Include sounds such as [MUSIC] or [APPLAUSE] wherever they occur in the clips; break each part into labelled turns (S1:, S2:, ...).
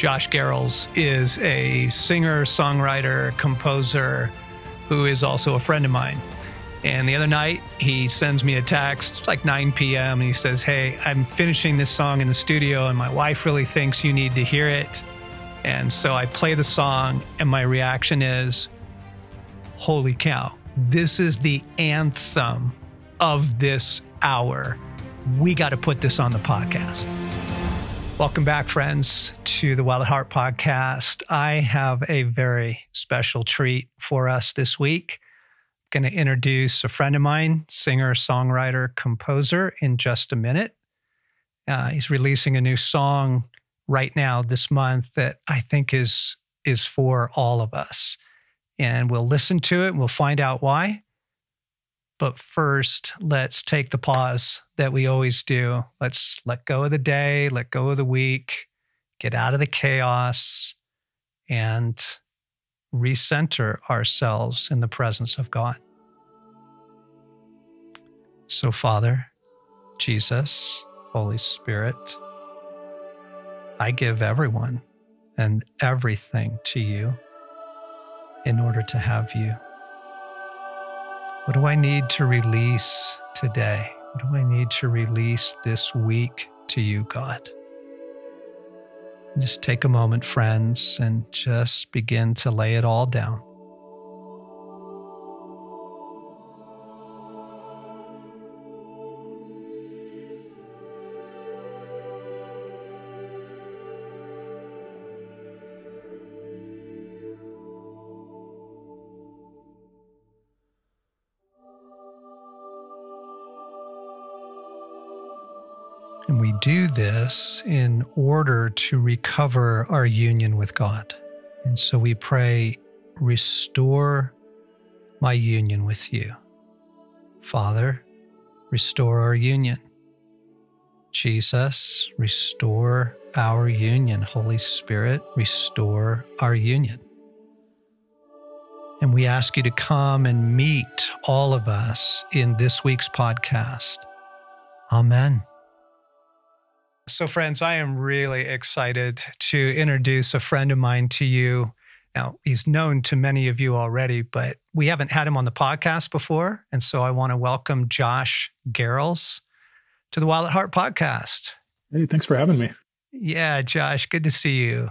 S1: Josh Garrels is a singer, songwriter, composer who is also a friend of mine. And the other night, he sends me a text. It's like 9 p.m. And he says, Hey, I'm finishing this song in the studio, and my wife really thinks you need to hear it. And so I play the song, and my reaction is, Holy cow, this is the anthem of this hour. We got to put this on the podcast. Welcome back, friends, to the Wild at Heart podcast. I have a very special treat for us this week. I'm going to introduce a friend of mine, singer, songwriter, composer, in just a minute. Uh, he's releasing a new song right now this month that I think is is for all of us, and we'll listen to it. and We'll find out why. But first, let's take the pause that we always do. Let's let go of the day, let go of the week, get out of the chaos, and recenter ourselves in the presence of God. So, Father, Jesus, Holy Spirit, I give everyone and everything to you in order to have you. What do I need to release today? What do I need to release this week to you, God? Just take a moment, friends, and just begin to lay it all down. Do this in order to recover our union with God. And so we pray, restore my union with you. Father, restore our union. Jesus, restore our union. Holy Spirit, restore our union. And we ask you to come and meet all of us in this week's podcast. Amen. So, friends, I am really excited to introduce a friend of mine to you. Now, he's known to many of you already, but we haven't had him on the podcast before. And so I want to welcome Josh Garrels to the Wild at Heart podcast.
S2: Hey, thanks for having me.
S1: Yeah, Josh, good to see you.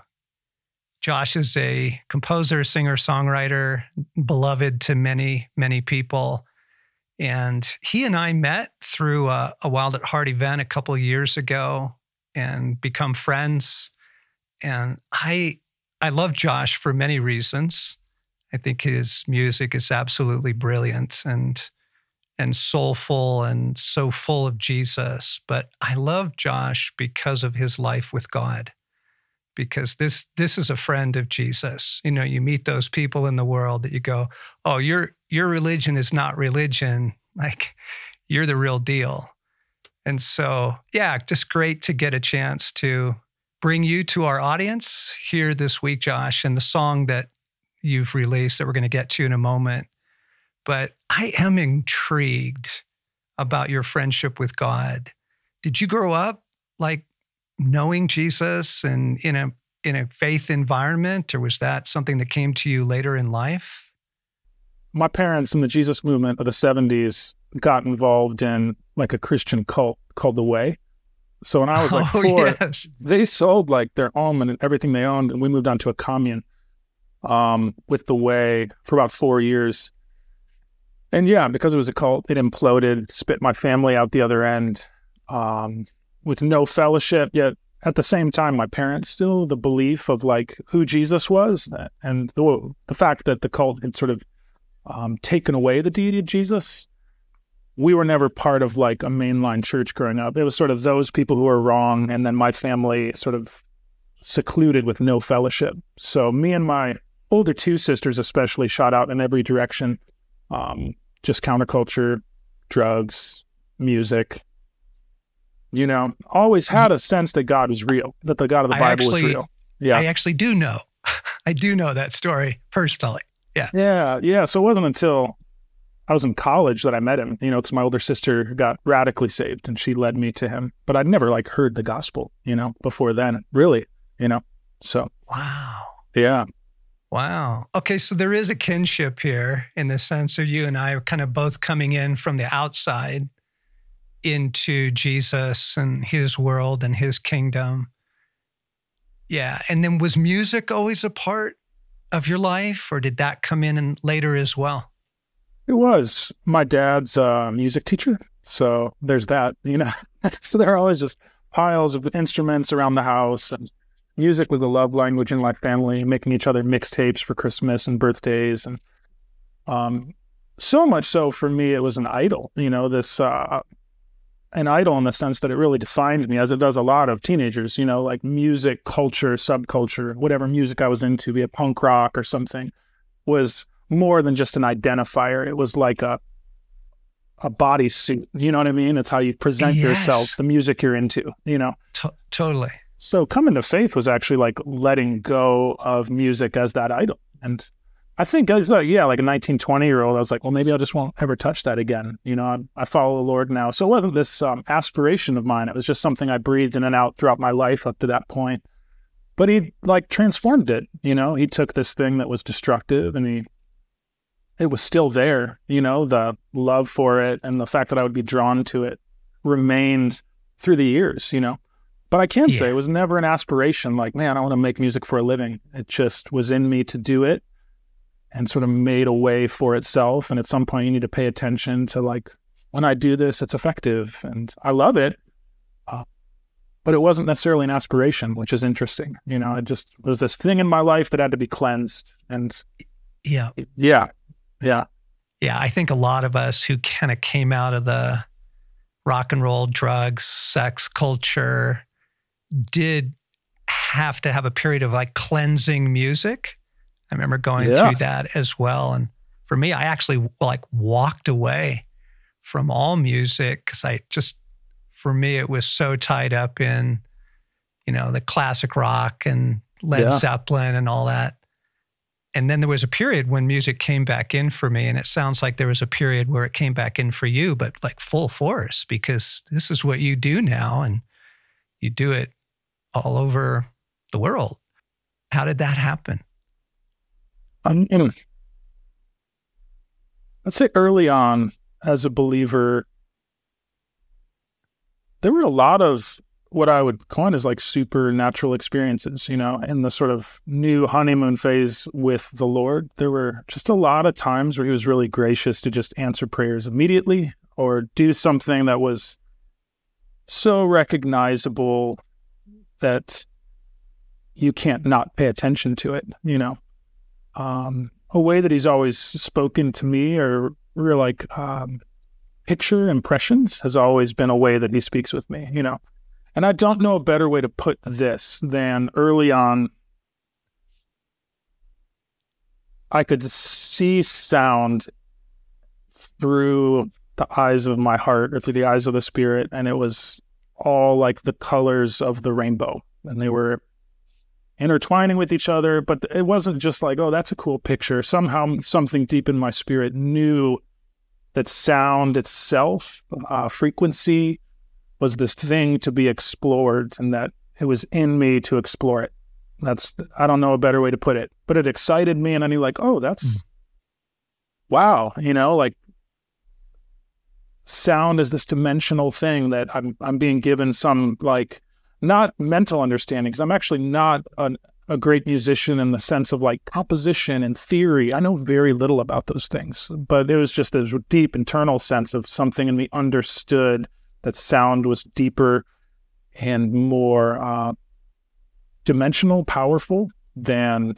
S1: Josh is a composer, singer, songwriter, beloved to many, many people. And he and I met through a, a Wild at Heart event a couple years ago and become friends. And I I love Josh for many reasons. I think his music is absolutely brilliant and and soulful and so full of Jesus. But I love Josh because of his life with God. Because this this is a friend of Jesus. You know, you meet those people in the world that you go, "Oh, your your religion is not religion. Like you're the real deal." And so, yeah, just great to get a chance to bring you to our audience here this week, Josh, and the song that you've released that we're going to get to in a moment. But I am intrigued about your friendship with God. Did you grow up like knowing Jesus and in a in a faith environment, or was that something that came to you later in life?
S2: My parents in the Jesus movement of the 70s got involved in like a Christian cult called the Way. So when I was like [LAUGHS]
S1: Oh,
S2: four,
S1: yes.
S2: they sold like their home and everything they owned, and we moved on to a commune um, with the Way for about four years. And yeah, because it was a cult, it imploded, spit my family out the other end um, with no fellowship. Yet at the same time, my parents still the belief of like who Jesus was, and the the fact that the cult had sort of um, taken away the deity of Jesus we were never part of like a mainline church growing up. It was sort of those people who were wrong, and then my family sort of secluded with no fellowship. So me and my older two sisters, especially, shot out in every direction. Um, just counterculture, drugs, music. You know, always had a sense that God was real, that the God of the
S1: I
S2: Bible
S1: actually-
S2: was real. Yeah.
S1: I actually do know. [LAUGHS] I do know that story personally.
S2: Yeah, yeah. Yeah. So it wasn't until I was in college that I met him, you know, because my older sister got radically saved and she led me to him. But I'd never like heard the gospel, you know, before then, really, you know. So,
S1: wow.
S2: Yeah.
S1: Wow. Okay. So there is a kinship here in the sense of you and I are kind of both coming in from the outside into Jesus and his world and his kingdom. Yeah. And then was music always a part of your life or did that come in later as well?
S2: It was my dad's uh, music teacher. So there's that, you know. [LAUGHS] so there are always just piles of instruments around the house and music was a love language in my family, making each other mixtapes for Christmas and birthdays. And um, so much so for me, it was an idol, you know, this, uh, an idol in the sense that it really defined me as it does a lot of teenagers, you know, like music, culture, subculture, whatever music I was into, be it punk rock or something, was more than just an identifier. It was like a a bodysuit. You know what I mean? It's how you present yes. yourself, the music you're into, you know?
S1: T- totally.
S2: So coming to faith was actually like letting go of music as that idol. And I think, yeah, like a 19, 20 year old, I was like, well, maybe I just won't ever touch that again. You know, I, I follow the Lord now. So it wasn't this um, aspiration of mine. It was just something I breathed in and out throughout my life up to that point. But he like transformed it. You know, he took this thing that was destructive and he it was still there. You know, the love for it and the fact that I would be drawn to it remained through the years, you know. But I can yeah. say it was never an aspiration like, man, I want to make music for a living. It just was in me to do it and sort of made a way for itself. And at some point, you need to pay attention to like, when I do this, it's effective and I love it. Uh, but it wasn't necessarily an aspiration, which is interesting. You know, it just was this thing in my life that had to be cleansed. And
S1: yeah,
S2: yeah, yeah.
S1: Yeah. I think a lot of us who kind of came out of the rock and roll, drugs, sex culture did have to have a period of like cleansing music. I remember going yeah. through that as well. And for me, I actually like walked away from all music because I just, for me, it was so tied up in, you know, the classic rock and Led yeah. Zeppelin and all that and then there was a period when music came back in for me and it sounds like there was a period where it came back in for you but like full force because this is what you do now and you do it all over the world. How did that happen?
S2: Um, you know, let's say early on as a believer there were a lot of what I would coin as like supernatural experiences, you know, in the sort of new honeymoon phase with the Lord. There were just a lot of times where he was really gracious to just answer prayers immediately or do something that was so recognizable that you can't not pay attention to it, you know. Um, a way that he's always spoken to me or real like um, picture impressions has always been a way that he speaks with me, you know and I don't know a better way to put this than early on, I could see sound through the eyes of my heart or through the eyes of the spirit. And it was all like the colors of the rainbow. And they were intertwining with each other. But it wasn't just like, oh, that's a cool picture. Somehow, something deep in my spirit knew that sound itself, uh, frequency, was this thing to be explored and that it was in me to explore it. That's, I don't know a better way to put it, but it excited me. And I knew, like, oh, that's mm. wow, you know, like sound is this dimensional thing that I'm, I'm being given some like not mental understanding because I'm actually not an, a great musician in the sense of like composition and theory. I know very little about those things, but it was just this deep internal sense of something in me understood that sound was deeper and more uh, dimensional, powerful than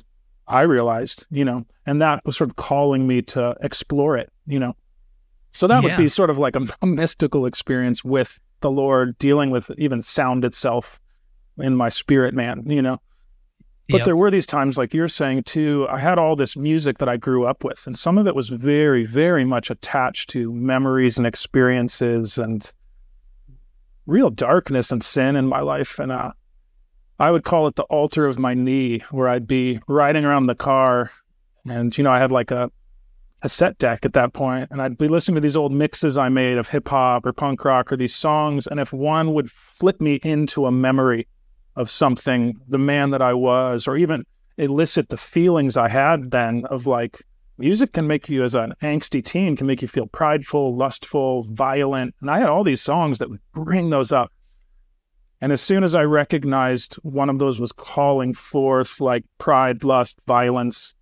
S2: I realized, you know, and that was sort of calling me to explore it, you know. So that yeah. would be sort of like a, a, mystical experience with the Lord dealing with even sound itself in my spirit, man, you know. But yep. there were these times, like you're saying too, I had all this music that I grew up with, and some of it was very, very much attached to memories and experiences and real darkness and sin in my life. And uh, I would call it the altar of my knee, where I'd be riding around the car. And, you know, I had like a, a set deck at that point, and I'd be listening to these old mixes I made of hip hop or punk rock or these songs. And if one would flip me into a memory of something, the man that I was, or even elicit the feelings I had then of like music can make you as an angsty teen can make you feel prideful, lustful, violent. And I had all these songs that would bring those up. And as soon as I recognized one of those was calling forth like pride, lust, violence,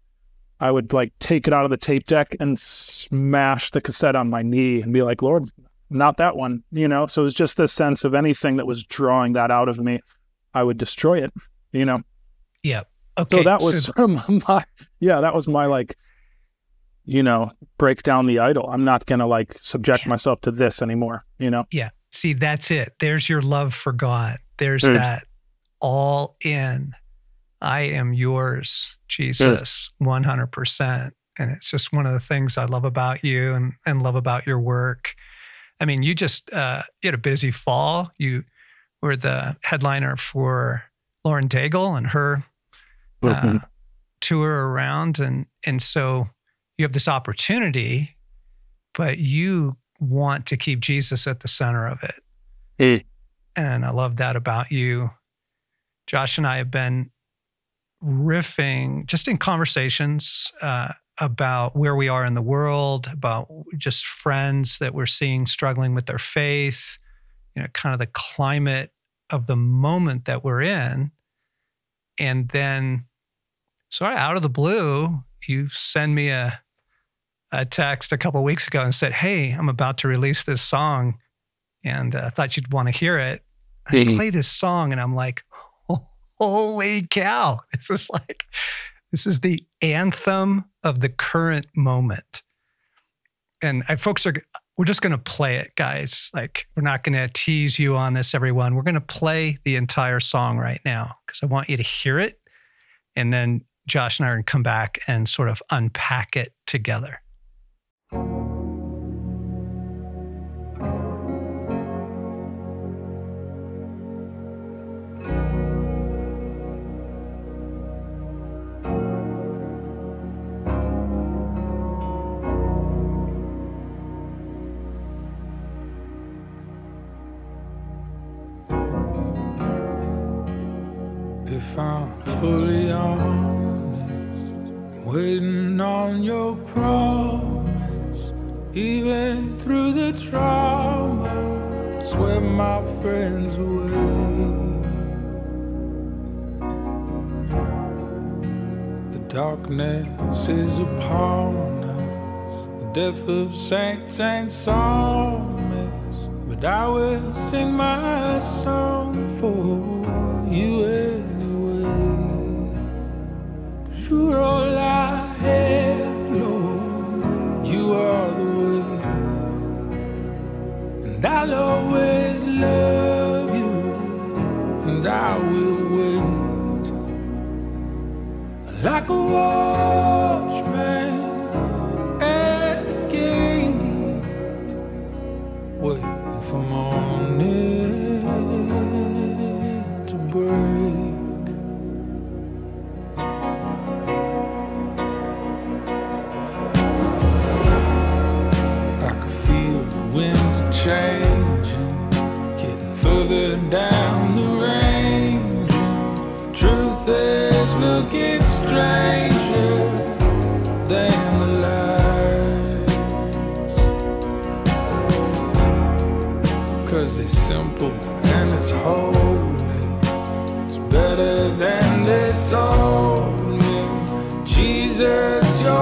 S2: I would like take it out of the tape deck and smash the cassette on my knee and be like, Lord, not that one, you know? So it was just this sense of anything that was drawing that out of me, I would destroy it, you know?
S1: Yeah. Okay.
S2: So that was so, sort of my, yeah, that was my like, you know, break down the idol. I'm not going to like subject yeah. myself to this anymore, you know?
S1: Yeah. See, that's it. There's your love for God. There's that all in. I am yours, Jesus, yes. 100%. And it's just one of the things I love about you and, and love about your work. I mean, you just, uh, you had a busy fall. You were the headliner for Lauren Daigle and her uh, mm-hmm. tour around. And, and so you have this opportunity, but you want to keep Jesus at the center of it. Mm. And I love that about you. Josh and I have been riffing just in conversations uh, about where we are in the world, about just friends that we're seeing struggling with their faith, you know, kind of the climate of the moment that we're in. And then, sort of out of the blue, you send me a a text a couple weeks ago and said, "Hey, I'm about to release this song, and I uh, thought you'd want to hear it." I play this song, and I'm like, "Holy cow! [LAUGHS] This is like, this is the anthem of the current moment." And I, folks are, we're just going to play it, guys. Like, we're not going to tease you on this, everyone. We're going to play the entire song right now because I want you to hear it, and then Josh and I are going to come back and sort of unpack it together.
S3: If swear my friends away. The darkness is upon us, the death of saints and psalmists, but I will sing my song for you. anyway. Cause You're all I and I'll always love you, and I will wait. Like a watchman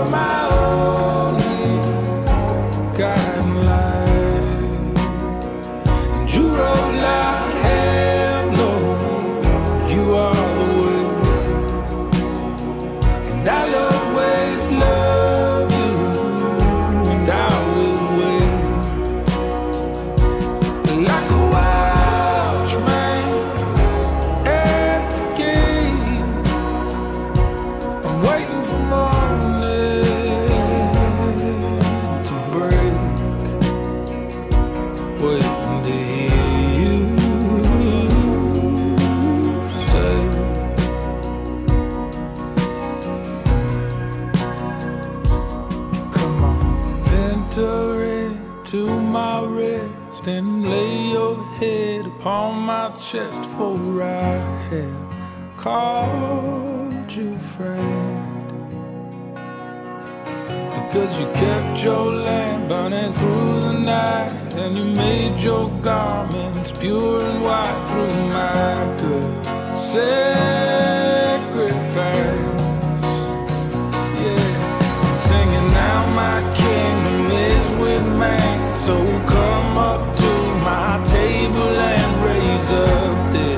S3: Jesus, to my rest and lay your head upon my chest, for I have called you friend. Because you kept your lamp burning through the night, and you made your garments pure and white through my good sacrifice. Yeah, singing now my kingdom is with man. So come up to my table and raise up this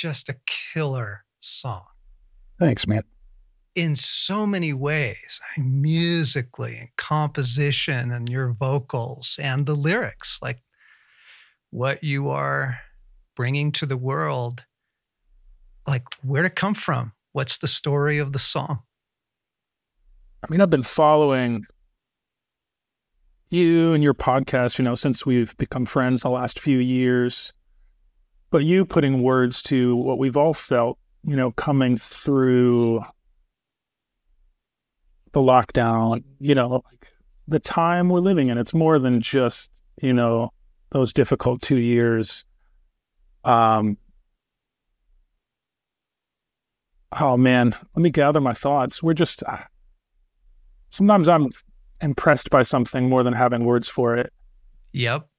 S3: just a
S1: killer song
S2: Thanks, man.
S1: in so many ways, musically and composition and your vocals and the lyrics, like what you are bringing to the world. Like, where'd it come from? What's the story of the song?
S2: I mean, I've been following you and your podcast, you know, since we've become friends the last few years. But you putting words to what we've all felt, you know, coming through the lockdown, you know, like the time we're living in. It's more than just, you know, those difficult two years. Um, oh man, let me gather my thoughts. We're just, uh, sometimes I'm impressed by something more than having words for it.
S1: Yep.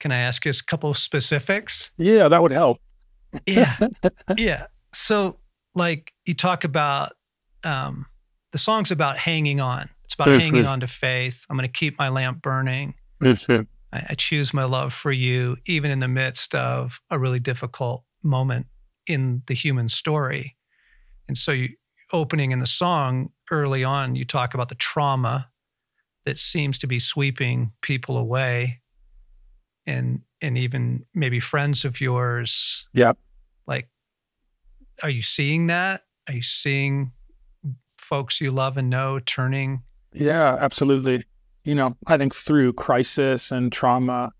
S1: Can I ask you a couple of specifics?
S2: Yeah, that would help.
S1: Yeah. [LAUGHS] yeah. So, like, you talk about um, the song's about hanging on. It's about
S2: Yes,
S1: hanging
S2: yes.
S1: on to faith. I'm going to keep my lamp burning.
S2: Yes.
S1: I, I choose my love for you, even in the midst of a really difficult moment in the human story. And so, you opening in the song early on, you talk about the trauma that seems to be sweeping people away, and and even maybe friends of yours.
S2: Yep.
S1: Like, are you seeing that? Are you seeing folks you love and know turning?
S2: Yeah, absolutely. You know, I think through crisis and trauma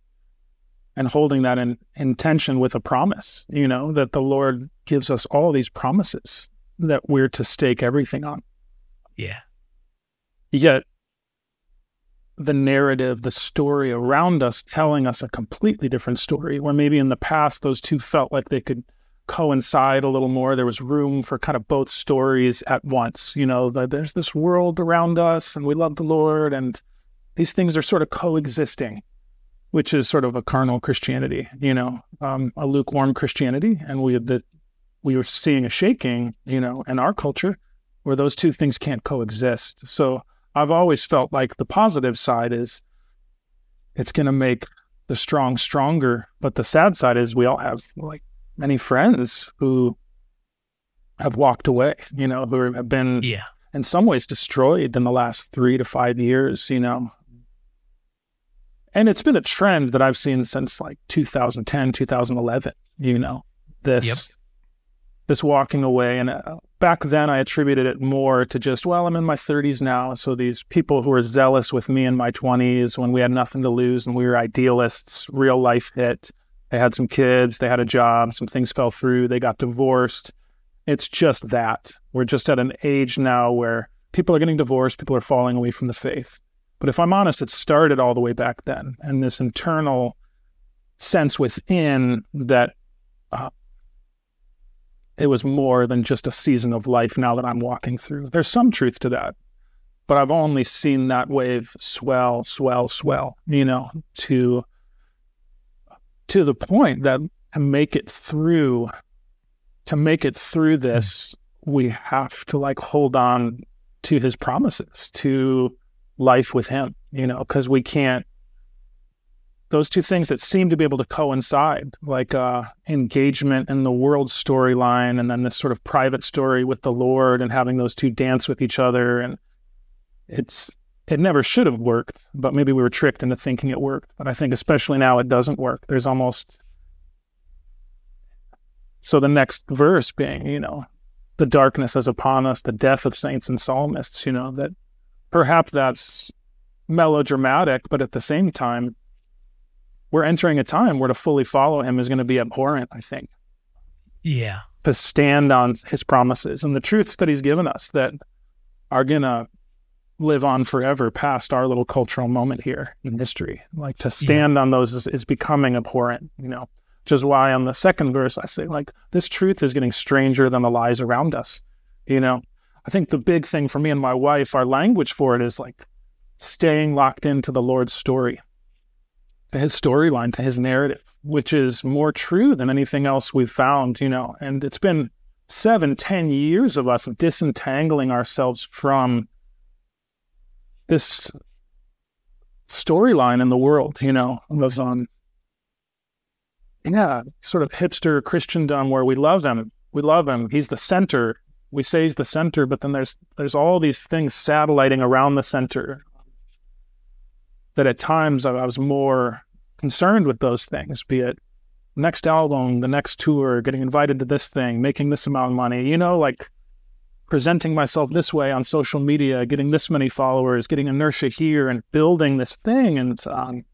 S2: and holding that in, in tension with a promise, you know, that the Lord gives us all these promises that we're to stake everything on.
S1: Yeah.
S2: Yet the narrative, the story around us telling us a completely different story, where maybe in the past those two felt like they could coincide a little more. There was room for kind of both stories at once. You know, the, there's this world around us and we love the Lord, and these things are sort of coexisting, which is sort of a carnal Christianity, you know, um, a lukewarm Christianity. And we that we were seeing a shaking, you know, in our culture where those two things can't coexist. So I've always felt like the positive side is it's going to make the strong stronger, but the sad side is we all have like many friends who have walked away, you know, who have been
S1: Yeah.
S2: in some ways destroyed in the last three to five years, you know. And it's been a trend that I've seen since like 2010, 2011, you know, this,
S1: Yep.
S2: This walking away. And uh, back then I attributed it more to just, well, I'm in my 30s now. So these people who were zealous with me in my 20s when we had nothing to lose and we were idealists, real life hit. They had some kids, they had a job, some things fell through, they got divorced. It's just that. We're just at an age now where people are getting divorced, people are falling away from the faith. But if I'm honest, it started all the way back then, and this internal sense within that it was more than just a season of life now that I'm walking through. There's some truth to that, but I've only seen that wave swell, swell, swell, you know, to to the point that to make it through to make it through hmm. this, we have to like hold on to his promises, to life with him, you know, because we can't those two things that seem to be able to coincide, like uh, engagement in the world storyline, and then this sort of private story with the Lord, and having those two dance with each other, and it's it never should have worked, but maybe we were tricked into thinking it worked. But I think especially now it doesn't work. There's almost so the next verse being, you know, the darkness is upon us, the death of saints and psalmists, you know, that perhaps that's melodramatic, but at the same time, we're entering a time where to fully follow him is going to be abhorrent, I think.
S1: Yeah.
S2: To stand on his promises and the truths that he's given us that are going to live on forever past our little cultural moment here in history. Like to stand yeah. on those is, is becoming abhorrent, you know, which is why on the second verse I say, like, this truth is getting stranger than the lies around us. You know, I think the big thing for me and my wife, our language for it is like staying locked into the Lord's story to his storyline, to his narrative, which is more true than anything else we've found, you know. And it's been seven, ten years of us disentangling ourselves from this storyline in the world, you know, of um yeah, sort of hipster Christendom where we love him. We love him. He's the center. We say he's the center, but then there's there's all these things satelliting around the center that at times I was more concerned with those things, be it next album, the next tour, getting invited to this thing, making this amount of money, you know, like presenting myself this way on social media, getting this many followers, getting inertia here and building this thing. And um,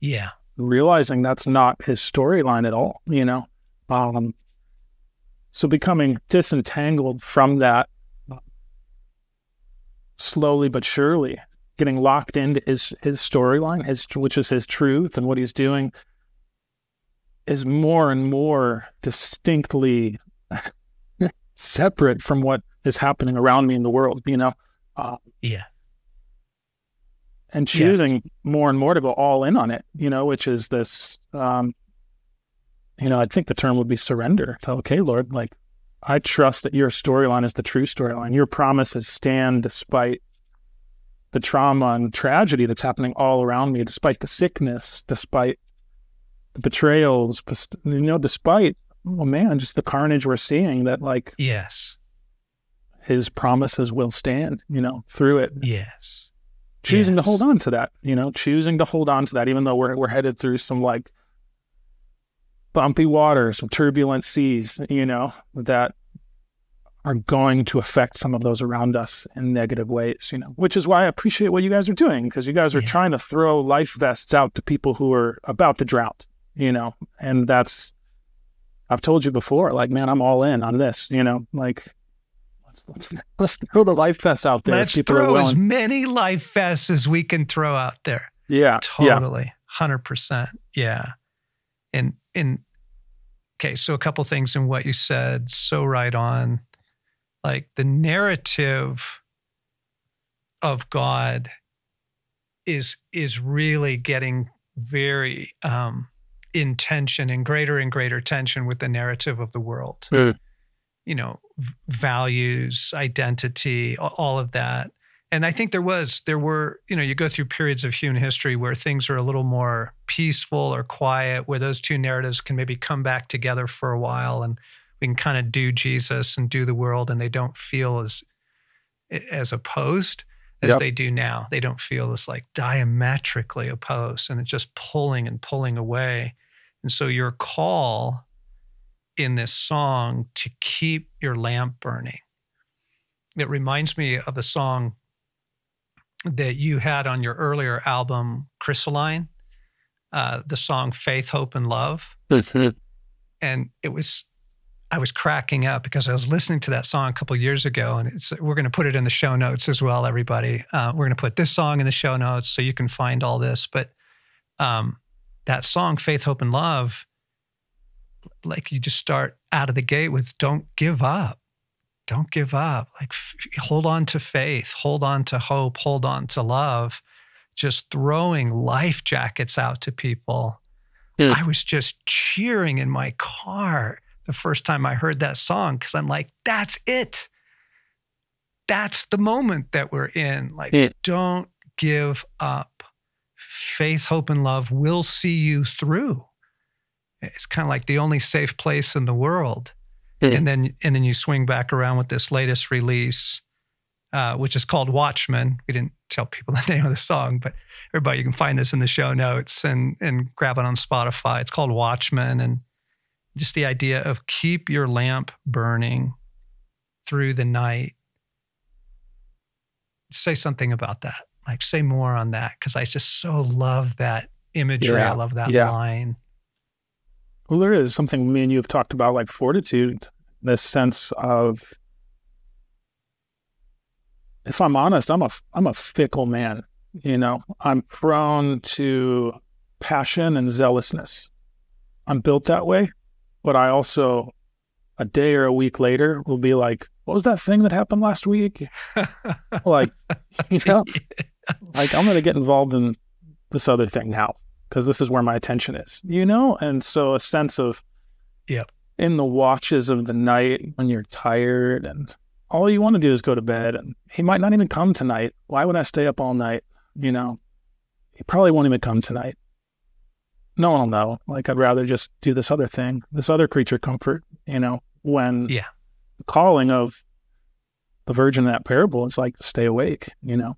S1: yeah,
S2: realizing that's not his storyline at all, you know? Um, so becoming disentangled from that slowly but surely getting locked into his his storyline, his which is his truth and what he's doing, is more and more distinctly [LAUGHS] separate from what is happening around me in the world. You know,
S1: uh, yeah,
S2: and choosing yeah. more and more to go all in on it. You know, which is this. Um, you know, I think the term would be surrender. To okay, Lord, like I trust that your storyline is the true storyline. Your promises stand despite the trauma and tragedy that's happening all around me, despite the sickness, despite the betrayals, you know, despite, oh man, just the carnage we're seeing that like,
S1: yes,
S2: his promises will stand, you know, through it.
S1: Yes.
S2: Choosing yes. to hold on to that, you know, choosing to hold on to that, even though we're, we're headed through some like bumpy waters, some turbulent seas, you know, that are going to affect some of those around us in negative ways, you know, which is why I appreciate what you guys are doing because you guys are yeah. trying to throw life vests out to people who are about to drown, you know, and that's, I've told you before, like, man, I'm all in on this, you know, like, let's, let's, [LAUGHS] let's throw the life vests out there.
S1: Let's throw as many life vests as we can throw out there.
S2: Yeah.
S1: Totally. Yeah. 100%. Yeah. And, and, okay, so a couple things in what you said, so right on like the narrative of God is is really getting very um, in tension and greater and greater tension with the narrative of the world. Mm. You know, v- values, identity, all of that. And I think there was, there were, you know, you go through periods of human history where things are a little more peaceful or quiet, where those two narratives can maybe come back together for a while. And can kind of do Jesus and do the world, and they don't feel as as opposed as yep. they do now. They don't feel as like diametrically opposed, and it's just pulling and pulling away. And so your call in this song to keep your lamp burning. It reminds me of the song that you had on your earlier album, Chrysaline, uh, the song Faith, Hope, and Love. and it was I was cracking up because I was listening to that song a couple years ago, and it's we're going to put it in the show notes as well. Everybody, uh, we're going to put this song in the show notes so you can find all this. But um, that song, "Faith, Hope, and Love," like you just start out of the gate with "Don't give up, don't give up." Like hold on to faith, hold on to hope, hold on to love. Just throwing life jackets out to people.
S2: Hmm.
S1: I was just cheering in my car the first time I heard that song because I'm like, that's it. That's the moment that we're in. Like,
S2: Yeah.
S1: don't give up. Faith, hope, and love will see you through. It's kind of like the only safe place in the world.
S2: Yeah.
S1: And then and then you swing back around with this latest release, uh, which is called Watchman. We didn't tell people [LAUGHS] the name of the song, but everybody you can find this in the show notes and and grab it on Spotify. It's called Watchman and just the idea of keep your lamp burning through the night. Say something about that. Like say more on that because I just so love that imagery.
S2: Yeah.
S1: I love that
S2: Yeah.
S1: line.
S2: Well, there is something me and you have talked about, like fortitude, this sense of, if I'm honest, I'm a I'm a fickle man. You know, I'm prone to passion and zealousness. I'm built that way, but I also, a day or a week later, will be like, "What was that thing that happened last week?" [LAUGHS] like, you know, [LAUGHS] like I'm going to get involved in this other thing now because this is where my attention is, you know? And so a sense of,
S1: yeah,
S2: in the watches of the night when you're tired and all you want to do is go to bed and he might not even come tonight. Why would I stay up all night? You know, he probably won't even come tonight. No one will know. Like, I'd rather just do this other thing, this other creature comfort, you know, when
S1: Yeah.
S2: the calling of the virgin in that parable is like, stay awake, you know?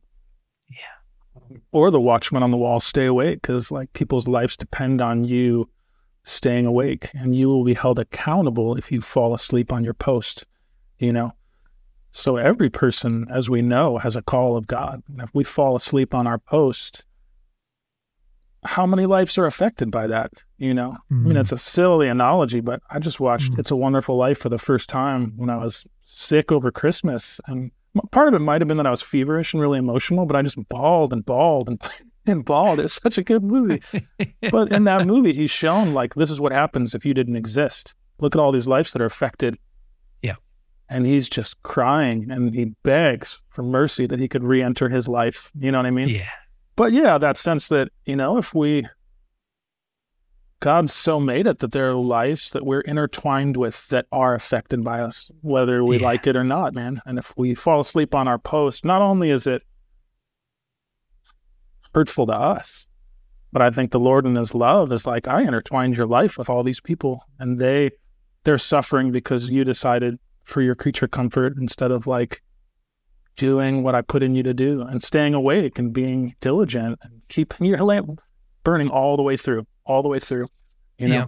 S2: Yeah. Or the watchman on the wall stay awake because like people's lives depend on you staying awake and you will be held accountable if you fall asleep on your post you know so every person as we know has a call of god and if we fall asleep on our post how many lives are affected by that you know i mean
S1: Mhm.
S2: it's a silly analogy but i just watched
S1: Mhm.
S2: it's a wonderful life for the first time when i was sick over christmas and part of it might have been that I was feverish and really emotional, but I just bawled and bawled and, [LAUGHS] and bawled. It was such a good movie. [LAUGHS] but in that movie, he's shown like this is what happens if you didn't exist. Look at all these lives that are affected.
S1: Yeah.
S2: And he's just crying and he begs for mercy that he could re enter his life. You know what I mean?
S1: yeah.
S2: But yeah, that sense that, you know, if we, God's so made it that there are lives that we're intertwined with that are affected by us, whether we
S1: Yeah.
S2: like it or not, man. And if we fall asleep on our post, not only is it hurtful to us, but I think the Lord in his love is like, I intertwined your life with all these people and they, they're suffering because you decided for your creature comfort instead of like doing what I put in you to do and staying awake and being diligent and keeping your lamp burning all the way through, all the way through. You know,
S1: Yeah.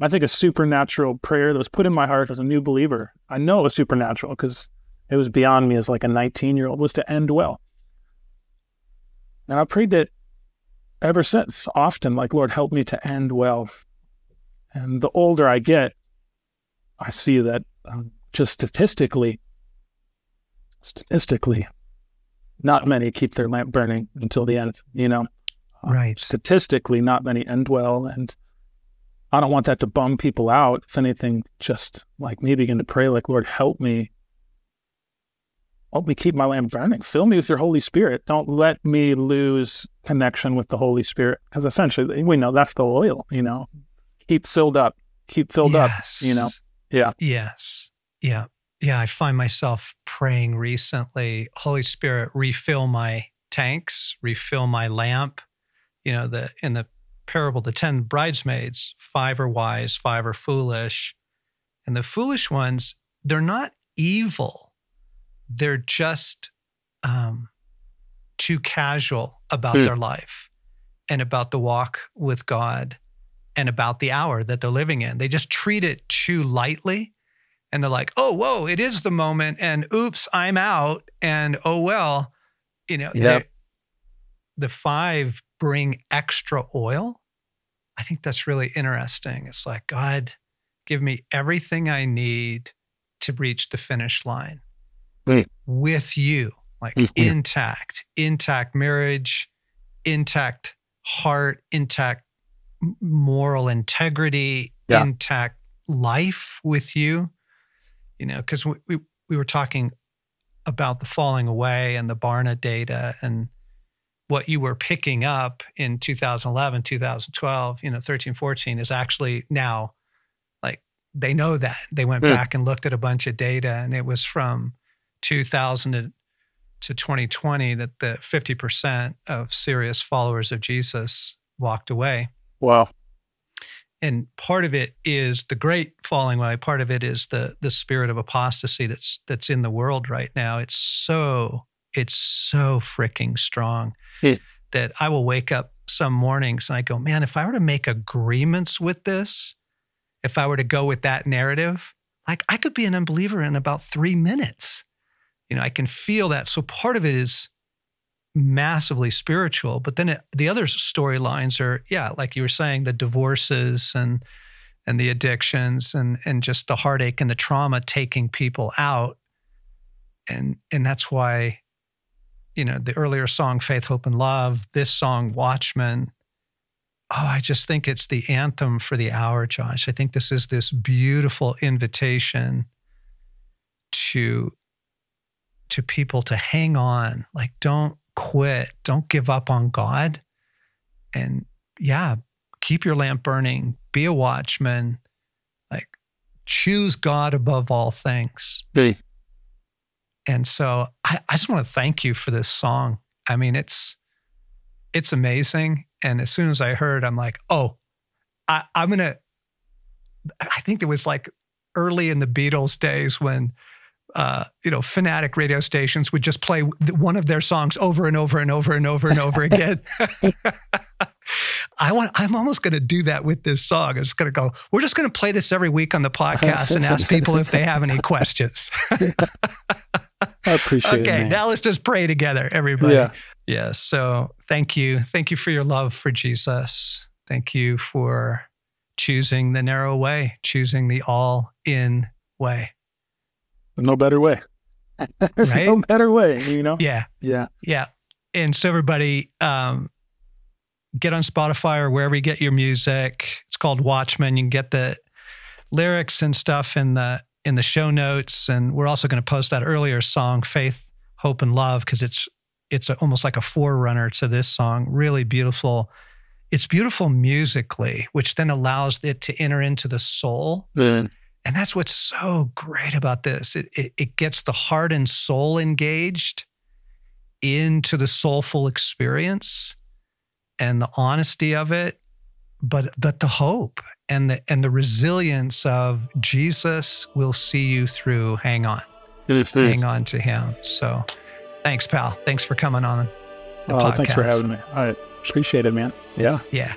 S2: I think a supernatural prayer that was put in my heart as a new believer. I know it was supernatural because it was beyond me as like a 19 year old was to end well. And I prayed it ever since often, like, Lord, help me to end well. And the older I get, I see that um, just statistically, statistically, not many keep their lamp burning until the end, you know? Uh,
S1: Right.
S2: Statistically, not many end well. And I don't want that to bum people out. If anything, just like me begin to pray, like, Lord, help me. Help me keep my lamp burning. Fill me with your Holy Spirit. Don't let me lose connection with the Holy Spirit. Because essentially, we know that's the oil, you know? Keep filled up. Keep filled up, you know? Yeah.
S1: Yes. Yeah. Yeah. I find myself praying recently, Holy Spirit, refill my tanks, refill my lamp. You know, the in the parable, the 10 bridesmaids, five are wise, five are foolish. And the foolish ones, they're not evil. They're just um, too casual about
S2: Hmm.
S1: their life and about the walk with God and about the hour that they're living in. They just treat it too lightly. And they're like, oh, whoa, it is the moment. And oops, I'm out. And oh, well, you know,
S2: Yep.
S1: they- the five bring extra oil. I think that's really interesting. It's like, God, Give me everything I need to reach the finish line
S2: Mm.
S1: with you, like
S2: Mhm.
S1: intact, intact marriage, intact heart, intact moral integrity,
S2: Yeah.
S1: intact life with you. You know, because we, we we were talking about the falling away and the Barna data and what you were picking up in 2011, 2012, you know, 13, 14 is actually now like they know that. They went
S2: Hmm.
S1: back and looked at a bunch of data and it was from 2000 to, to 2020 that the 50% of serious followers of Jesus walked away
S2: Wow.
S1: And part of it is the great falling away part of it is the the spirit of apostasy that's that's in the world right now. It's so it's so freaking strong
S2: Yeah.
S1: that i will wake up some mornings and i go man if i were to make agreements with this if i were to go with that narrative like i could be an unbeliever in about 3 minutes. You know i can feel that. So part of it is massively spiritual. But then it, the other storylines are, yeah, like you were saying, the divorces and and the addictions and and just the heartache and the trauma taking people out. And and that's why, you know, the earlier song Faith, Hope, and Love, this song Watchman. Oh, I just think it's the anthem for the hour, Josh. I think this is this beautiful invitation to to people to hang on like don't quit. Don't give up on god. And yeah keep your lamp burning. Be a watchman. Like choose god above all things.
S2: Hey.
S1: and so I, I just want to thank you for this song. I mean it's it's amazing. And as soon as i heard i'm like oh I, i'm gonna i think it was like early in the beatles days when uh, you know, fanatic radio stations would just play one of their songs over and over and over and over and over [LAUGHS] again. [LAUGHS] I want. I'm almost going to do that with this song. I'm just going to go. We're just going to play this every week on the podcast and ask people if they have any [LAUGHS] questions.
S2: I appreciate it.
S1: okay, now let's just pray together, everybody.
S2: Yeah.
S1: Yeah. So thank you. Thank you for your love for Jesus. Thank you for choosing the narrow way, choosing the all in way.
S2: No better way. [LAUGHS] There's no better way, you know?
S1: Yeah.
S2: Yeah.
S1: Yeah. And so everybody um, get on Spotify or wherever you get your music. It's called Watchman. You can get the lyrics and stuff in the in the show notes. And we're also going to post that earlier song, Faith, Hope, and Love, because it's it's a, almost like a forerunner to this song. Really beautiful. It's beautiful musically, which then allows it to enter into the soul.
S2: Then
S1: And that's what's so great about this. It, it, it gets the heart and soul engaged into the soulful experience and the honesty of it, but but the hope and the and the resilience of Jesus will see you through. Hang on. Hang on to him. So thanks, pal. Thanks for coming on the
S2: Oh, thanks for
S1: podcast.
S2: having me. I appreciate it, man. Yeah.
S1: Yeah.